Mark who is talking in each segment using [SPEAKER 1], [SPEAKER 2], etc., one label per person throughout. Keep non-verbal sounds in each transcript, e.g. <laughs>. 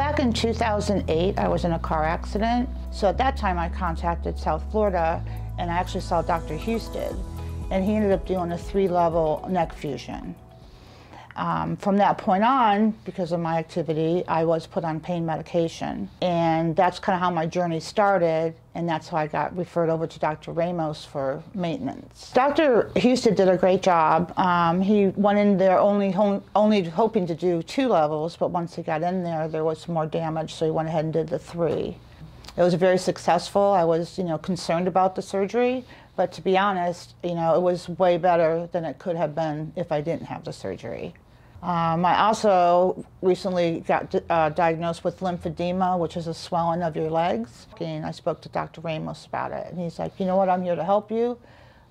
[SPEAKER 1] back in 2008, I was in a car accident. So at that time, I contacted South Florida and I actually saw Dr. Houston. and he ended up doing a three level neck fusion. Um, from that point on, because of my activity, I was put on pain medication. And that's kind of how my journey started, and that's how I got referred over to Dr. Ramos for maintenance. Dr. Houston did a great job. Um, he went in there only, only hoping to do two levels, but once he got in there, there was more damage, so he went ahead and did the three. It was very successful. I was, you know, concerned about the surgery, but to be honest, you know, it was way better than it could have been if I didn't have the surgery. Um, I also recently got uh, diagnosed with lymphedema, which is a swelling of your legs. And I spoke to Dr. Ramos about it. And he's like, you know what, I'm here to help you.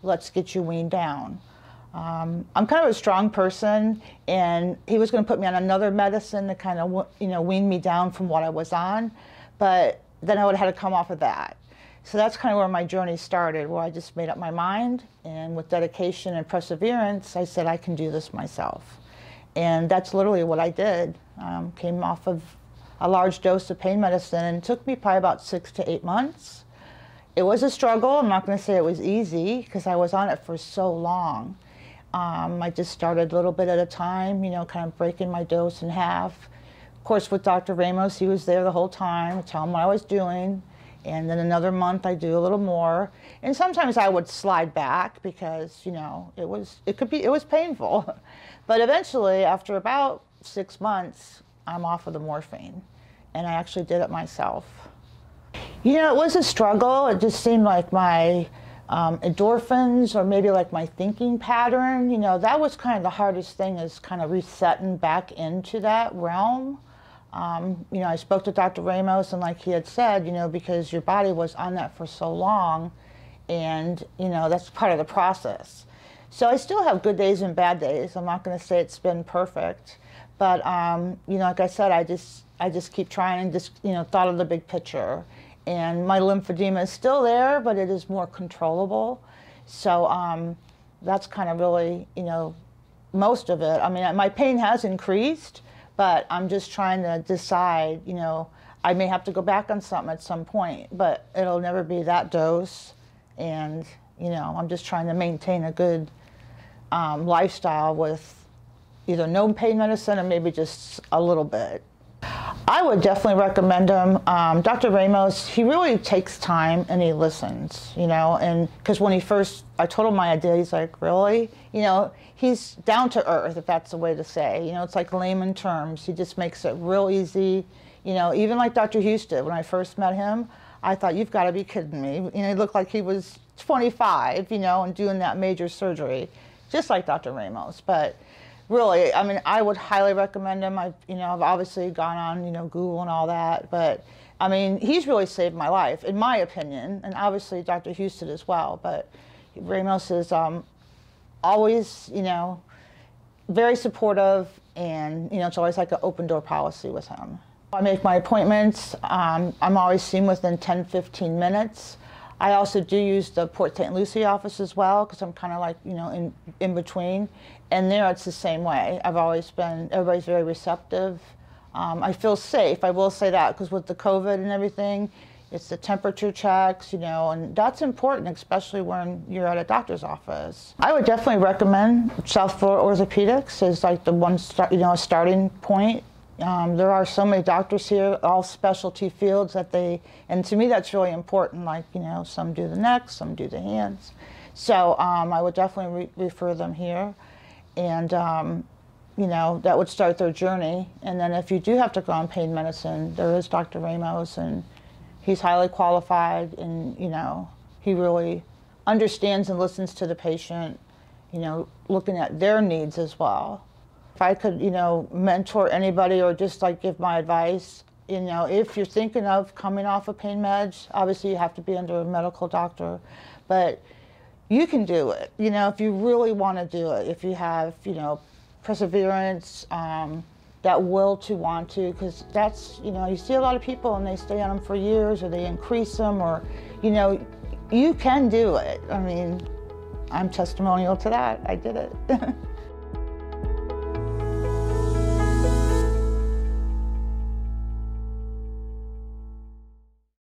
[SPEAKER 1] Let's get you weaned down. Um, I'm kind of a strong person, and he was going to put me on another medicine to kind of, you know, wean me down from what I was on. But then I would have had to come off of that. So that's kind of where my journey started, where I just made up my mind. And with dedication and perseverance, I said, I can do this myself. And that's literally what I did. Um, came off of a large dose of pain medicine and it took me probably about six to eight months. It was a struggle. I'm not going to say it was easy because I was on it for so long. Um, I just started a little bit at a time, you know, kind of breaking my dose in half. Of course, with Dr. Ramos, he was there the whole time, tell him what I was doing. And then another month I do a little more. And sometimes I would slide back because, you know, it was, it could be, it was painful. <laughs> But eventually, after about six months, I'm off of the morphine. And I actually did it myself. You know, it was a struggle. It just seemed like my um, endorphins or maybe like my thinking pattern, you know, that was kind of the hardest thing is kind of resetting back into that realm. Um, you know, I spoke to Dr. Ramos and like he had said, you know, because your body was on that for so long and, you know, that's part of the process. So I still have good days and bad days. I'm not going to say it's been perfect, but um, you know, like I said, I just I just keep trying and just you know thought of the big picture. And my lymphedema is still there, but it is more controllable. So um, that's kind of really you know most of it. I mean, my pain has increased, but I'm just trying to decide. You know, I may have to go back on something at some point, but it'll never be that dose. And you know, I'm just trying to maintain a good um, lifestyle with either no pain medicine or maybe just a little bit. I would definitely recommend him. Um, Dr. Ramos, he really takes time and he listens, you know, and because when he first, I told him my idea, he's like, really? You know, he's down to earth, if that's the way to say. You know, it's like layman terms. He just makes it real easy. You know, even like Dr. Houston, when I first met him, I thought, you've got to be kidding me. You know, he looked like he was 25, you know, and doing that major surgery just like Dr. Ramos. But really, I mean, I would highly recommend him. I've, you know, I've obviously gone on, you know, Google and all that, but I mean, he's really saved my life, in my opinion, and obviously Dr. Houston as well. But Ramos is um, always, you know, very supportive, and you know, it's always like an open door policy with him. I make my appointments. Um, I'm always seen within 10, 15 minutes. I also do use the Port St. Lucie office as well because I'm kind of like, you know, in, in between. And there it's the same way. I've always been, everybody's very receptive. Um, I feel safe, I will say that, because with the COVID and everything, it's the temperature checks, you know, and that's important, especially when you're at a doctor's office. I would definitely recommend South Florida Orthopaedics as like the one, start, you know, starting point um, there are so many doctors here, all specialty fields that they, and to me that's really important. Like, you know, some do the neck, some do the hands. So um, I would definitely re refer them here. And, um, you know, that would start their journey. And then if you do have to go on pain medicine, there is Dr. Ramos, and he's highly qualified, and, you know, he really understands and listens to the patient, you know, looking at their needs as well if I could, you know, mentor anybody or just like give my advice, you know, if you're thinking of coming off of pain meds, obviously you have to be under a medical doctor, but you can do it. You know, if you really want to do it, if you have, you know, perseverance, um, that will to want to, because that's, you know, you see a lot of people and they stay on them for years or they increase them or, you know, you can do it. I mean, I'm testimonial to that. I did it. <laughs>